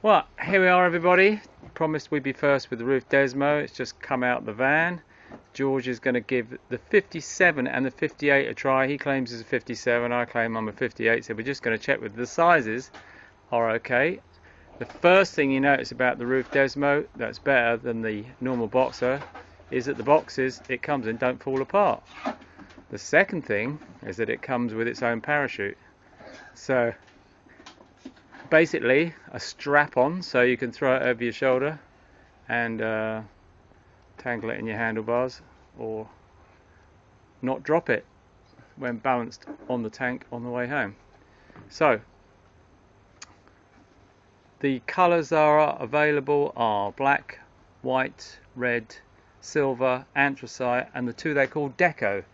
Well, here we are everybody. Promised we'd be first with the Roof Desmo. It's just come out the van. George is going to give the 57 and the 58 a try. He claims it's a 57, I claim I'm a 58, so we're just going to check with the sizes are okay. The first thing you notice about the Roof Desmo that's better than the normal Boxer is that the boxes it comes in don't fall apart. The second thing is that it comes with its own parachute. So basically a strap on so you can throw it over your shoulder and uh, tangle it in your handlebars or not drop it when balanced on the tank on the way home. So the colours that are available are black, white, red, silver, anthracite and the two they call deco.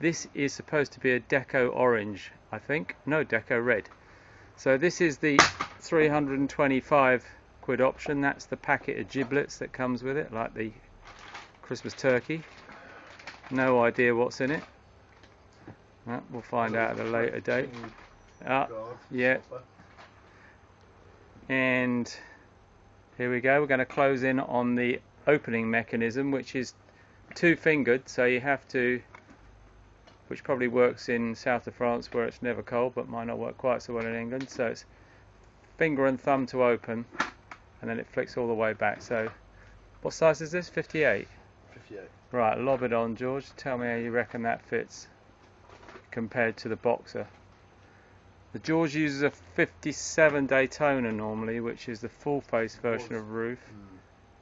This is supposed to be a deco orange I think. No, deco red. So this is the 325 quid option. That's the packet of giblets that comes with it, like the Christmas turkey. No idea what's in it. we'll find out at a later date. Ah, yeah. And here we go. We're going to close in on the opening mechanism, which is two fingered, so you have to which probably works in south of France where it's never cold but might not work quite so well in England. So it's finger and thumb to open and then it flicks all the way back. So what size is this? 58 58 right lob it on George. Tell me how you reckon that fits compared to the boxer. The George uses a 57 Daytona normally which is the full face version of roof.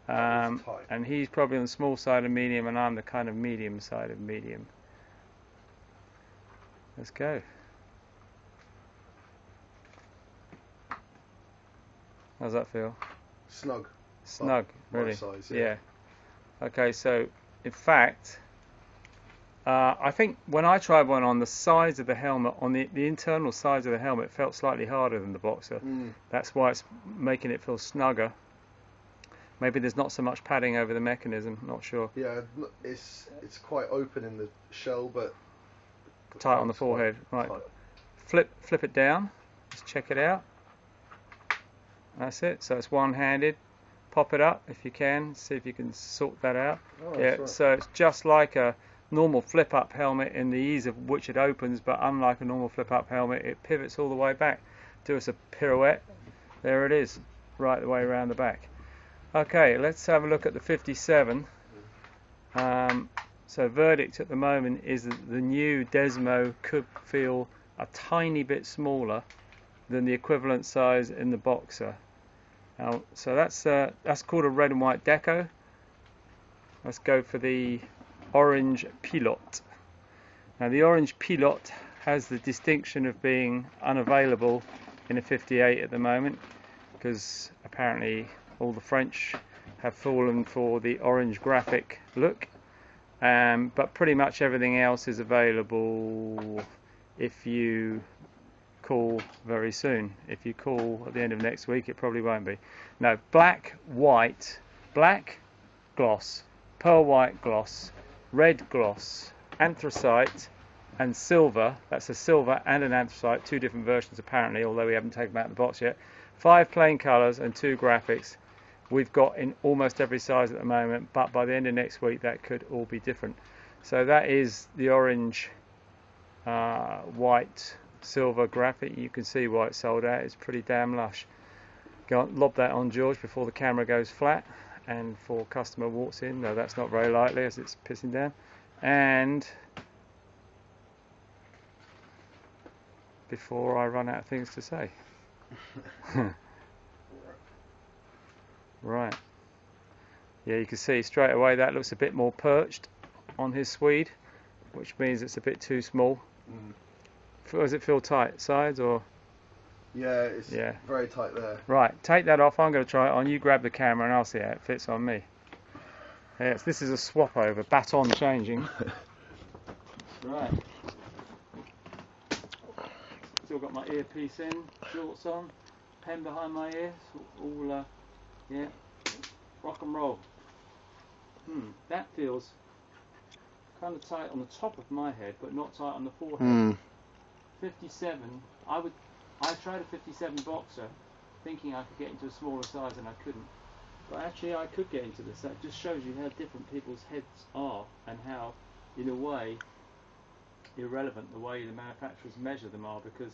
Mm. um, and he's probably on the small side of medium and I'm the kind of medium side of medium Let's go. How's that feel? Snug. Snug, really. Size, yeah. yeah. Okay, so in fact, uh, I think when I tried one on the sides of the helmet, on the, the internal sides of the helmet, felt slightly harder than the Boxer. Mm. That's why it's making it feel snugger. Maybe there's not so much padding over the mechanism. Not sure. Yeah, it's it's quite open in the shell, but tight on the forehead. Right. Flip flip it down. Just check it out. That's it. So it's one-handed. Pop it up if you can. See if you can sort that out. Oh, yeah. Right. So it's just like a normal flip-up helmet in the ease of which it opens, but unlike a normal flip-up helmet, it pivots all the way back. Do us a pirouette. There it is, right the way around the back. Okay, let's have a look at the 57. Um, so verdict at the moment is that the new Desmo could feel a tiny bit smaller than the equivalent size in the Boxer. Now, so that's uh, that's called a red and white deco. Let's go for the orange Pilote. Now the orange Pilote has the distinction of being unavailable in a 58 at the moment because apparently all the French have fallen for the orange graphic look um, but pretty much everything else is available if you call very soon. If you call at the end of next week, it probably won't be. No, black, white, black gloss, pearl white gloss, red gloss, anthracite, and silver. That's a silver and an anthracite, two different versions apparently, although we haven't taken them out of the box yet. Five plain colours and two graphics we've got in almost every size at the moment, but by the end of next week that could all be different. So that is the orange, uh, white, silver graphic. You can see why it's sold out. It's pretty damn lush. Go on, lob that on George before the camera goes flat and for customer walks in. No, that's not very likely as it's pissing down. And before I run out of things to say. Right. Yeah, you can see straight away that looks a bit more perched on his Swede, which means it's a bit too small. Mm. Does it feel tight sides or? Yeah, it's yeah. very tight there. Right, take that off. I'm going to try it on. You grab the camera and I'll see how it fits on me. Yes, this is a swap over, baton changing. right. Still got my earpiece in, shorts on, pen behind my ear, all uh, yeah. Rock and roll. Hmm. That feels kind of tight on the top of my head, but not tight on the forehead. Mm. 57. I would. I tried a 57 boxer, thinking I could get into a smaller size and I couldn't. But actually, I could get into this. That just shows you how different people's heads are and how, in a way, irrelevant the way the manufacturers measure them are. Because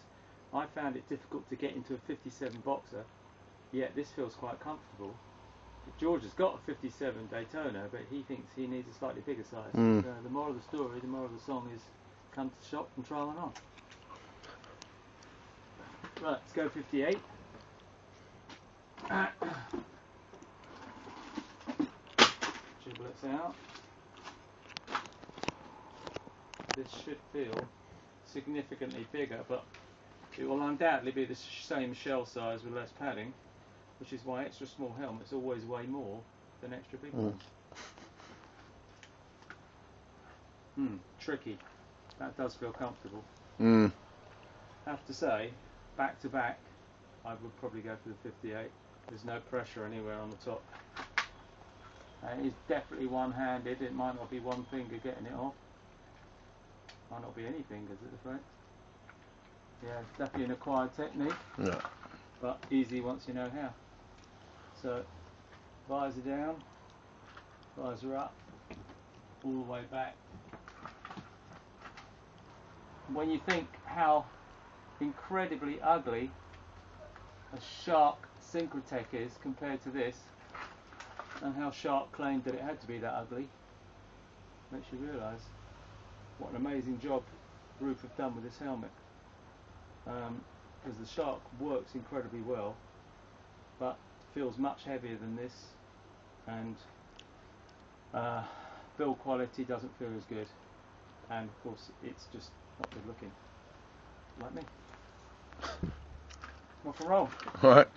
I found it difficult to get into a 57 boxer, yet this feels quite comfortable. George has got a 57 Daytona, but he thinks he needs a slightly bigger size. Mm. So the moral of the story, the moral of the song is come to the shop and try one on. Right, let's go 58. Giblets out. This should feel significantly bigger, but it will undoubtedly be the same shell size with less padding, which is why extra small helmets always weigh more than extra big Mm. Hmm, tricky. That does feel comfortable. Mm. have to say, back to back, I would probably go for the 58. There's no pressure anywhere on the top. Uh, it is definitely one-handed. It might not be one finger getting it off. Might not be any fingers at the front. Yeah, it's definitely an acquired technique, Yeah. but easy once you know how. So, visor down, visor up, all the way back. When you think how incredibly ugly a Shark Synchrotech is compared to this, and how Shark claimed that it had to be that ugly, makes you realise what an amazing job Roof have done with this helmet. Um, because the Shark works incredibly well, but feels much heavier than this, and uh, build quality doesn't feel as good, and of course it's just not good looking. Like me. Rock and roll. All right.